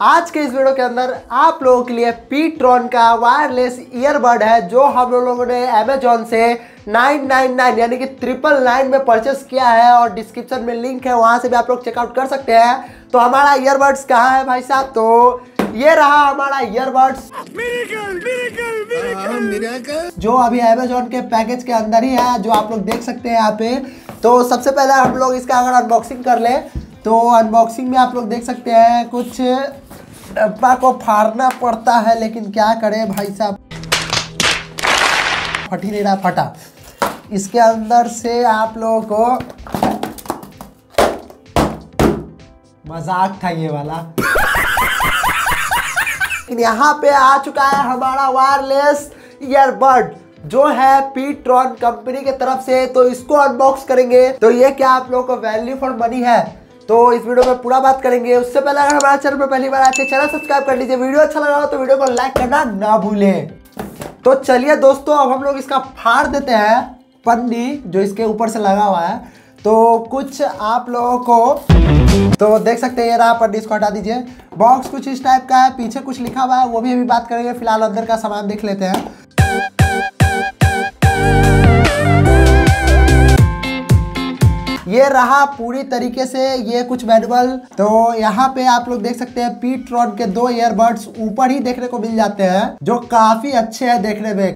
आज के इस वीडियो के अंदर आप लोगों के लिए पीट्रॉन का वायरलेस ईयरबड है जो हम लोगों ने अमेजोन से 999 यानी कि ट्रिपल नाइन में परचेस किया है और डिस्क्रिप्शन में लिंक है वहाँ से भी आप लोग चेकआउट कर सकते हैं। तो हमारा ईयरबड्स कहाँ है भाई साहब? तो ये रहा हमारा ईयरबड्स जो अभी अमेजोन के पैकेज के अंदर ही है जो आप लोग देख सकते हैं यहाँ पे। तो सबसे पहले हम लोग इसका अगर अनबॉक्सिंग कर ले तो अनबॉक्सिंग में आप लोग देख सकते हैं, कुछ डब्बा को फाड़ना पड़ता है, लेकिन क्या करें भाई साहब? फट नहीं रहा फटा। इसके अंदर से आप लोगों को मज़ाक था ये वाला। यहाँ पे आ चुका है हमारा वायरलेस ईयरबड जो है पीट्रॉन कंपनी के तरफ़ से तो इसको अनबॉक्स करेंगे। तो ये क्या आप लोगों को वैल्यू फॉर मनी है? तो इस वीडियो में पूरा बात करेंगे। उससे पहले अगर हमारे चैनल पर पहली बार आते चैनल सब्सक्राइब कर लीजिए। वीडियो अच्छा लगा तो वीडियो को लाइक करना ना भूलें। तो चलिए दोस्तों, अब हम लोग इसका फाड़ देते हैं पन्नी, जो इसके ऊपर से लगा हुआ है। तो कुछ आप लोगों को तो देख सकते हैं ये रहा पन्नी, इसको हटा दीजिए। बॉक्स कुछ इस टाइप का है, पीछे कुछ लिखा हुआ है, वो भी अभी बात करेंगे। फ़िलहाल अंदर का सामान देख लेते हैं। रहा पूरी तरीके से ये कुछ मैनुअल तो यहाँ पे आप लोग देख सकते हैं पीट्रॉन के दो ईयरबड्स ऊपर ही देखने को मिल जाते हैं, जो काफ़ी अच्छे हैं देखने में।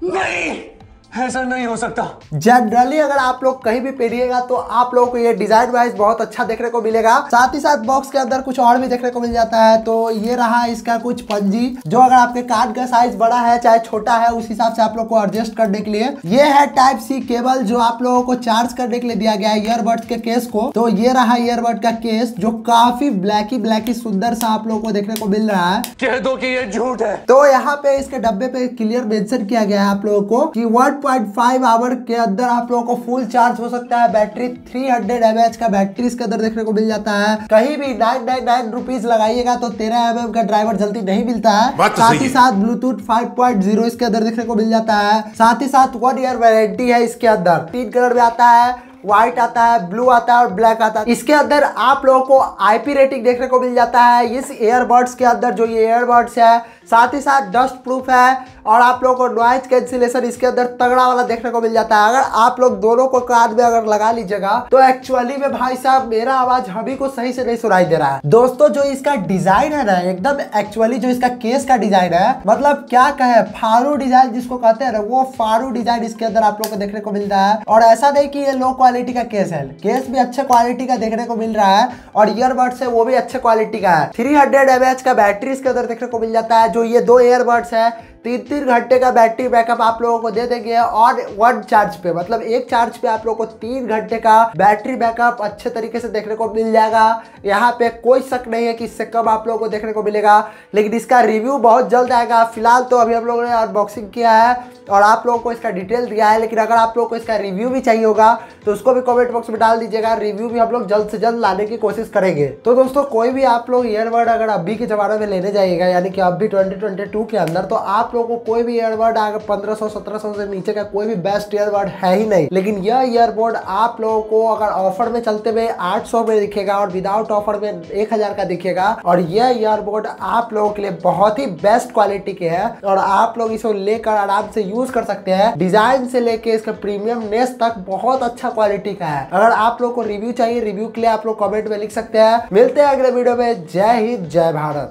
ऐसा नहीं हो सकता। जनरली अगर आप लोग कहीं भी पहनिएगा तो आप लोगों को ये डिज़ाइन वाइज बहुत अच्छा देखने को मिलेगा। साथ ही साथ बॉक्स के अंदर कुछ और भी देखने को मिल जाता है। तो ये रहा इसका कुछ पंजी जो अगर आपके कार्ड का साइज़ बड़ा है चाहे छोटा है उस हिसाब से आप लोग को एडजस्ट करने के लिए। ये है टाइप सी केबल जो आप लोगों को चार्ज करने के लिए दिया गया है ईयरबड्स के केस को। तो ये रहा ईयरबड का केस जो काफ़ी ब्लैकी ब्लैकी सुंदर सा आप लोगों को देखने को मिल रहा है। कह दो कि ये झूठ है। तो यहाँ पे इसके डब्बे पे क्लियर मेंशन किया गया है आप लोगों को कि 1.5 आवर के अंदर आप लोगों को फुल चार्ज हो सकता है। बैटरी 300 हंड्रेड का बैटरी इसके अंदर देखने को मिल जाता है। कहीं भी नाइन नाइन नाइन रुपीज़ लगाइएगा तो तेरह एम का ड्राइवर जल्दी नहीं मिलता है। तो साथ ही साथ ब्लूटूथ 5.0 इसके अंदर देखने को मिल जाता है। साथ ही साथ वन ईयर वारंटी है इसके अंदर। तीन कलर में आता है। व्हाइट आता है ब्लू आता है और ब्लैक आता है। इसके अंदर आप लोगों को आईपी रेटिंग देखने को मिल जाता है। इस एयरबड्स के अंदर जो ये एयरबड्स है, साथ ही साथ डस्ट प्रूफ है और आप लोगों को नॉइज़ कैंसिलेशन इसके अंदर तगड़ा वाला देखने को मिल जाता है। अगर आप लोग दोनों को कान में अगर लगा लीजिएगा तो एक्चुअली में भाई साहब, मेरा आवाज़ हमी को सही से नहीं सुनाई दे रहा है। दोस्तों, जो इसका डिज़ाइन है ना, एकदम एक्चुअली जो इसका केस का डिज़ाइन है मतलब क्या कहे, फारू डिज़ाइन जिसको कहते हैं ना, वो फारू डिज़ाइन इसके अंदर आप लोग को देखने को मिलता है। और ऐसा नहीं की ये लो क्वालिटी का केस है। केस भी अच्छे क्वालिटी का देखने को मिल रहा है और ईयरबड्स है, वो भी अच्छे क्वालिटी का है। थ्री हंड्रेड का बैटरी इसके अंदर देखने को मिल जाता है, जो ये दो ईयरबड्स है तीन तीन घंटे का बैटरी बैकअप आप लोगों को दे देंगे और वन चार्ज पे मतलब एक चार्ज पे आप लोगों को तीन घंटे का बैटरी बैकअप अच्छे तरीके से देखने को मिल जाएगा। यहाँ पे कोई शक नहीं है कि इससे कम आप लोगों को देखने को मिलेगा, लेकिन इसका रिव्यू बहुत जल्द आएगा। फ़िलहाल तो अभी हम लोगों ने अनबॉक्सिंग किया है और आप लोगों को इसका डिटेल दिया है, लेकिन अगर आप लोगों को इसका रिव्यू भी चाहिए होगा तो उसको भी कॉमेंट बॉक्स में डाल दीजिएगा। रिव्यू भी हम लोग जल्द से जल्द लाने की कोशिश करेंगे। तो दोस्तों, कोई भी आप लोग ईयरबड अगर अभी के जमाने में लेने जाइएगा, यानी कि अभी 2022 के अंदर तो आप लोगों को कोई भी ईयरबड अगर 1500 1700 से नीचे का कोई भी बेस्ट ईयरबड है ही नहीं। लेकिन यह ईयरबड आप लोगों को अगर ऑफ़र में चलते हुए 800 में दिखेगा और विदाउट ऑफ़र में 1000 का दिखेगा, और यह ईयरबड आप लोगों के लिए बहुत ही बेस्ट क्वालिटी के है, और आप लोग इसे लेकर आराम से यूज़ कर सकते हैं। डिज़ाइन से लेके इसका प्रीमियम नेस तक बहुत अच्छा क्वालिटी का है। अगर आप लोग को रिव्यू चाहिए रिव्यू के लिए आप लोग कॉमेंट में लिख सकते हैं। मिलते हैं अगले वीडियो में। जय हिंद, जय भारत।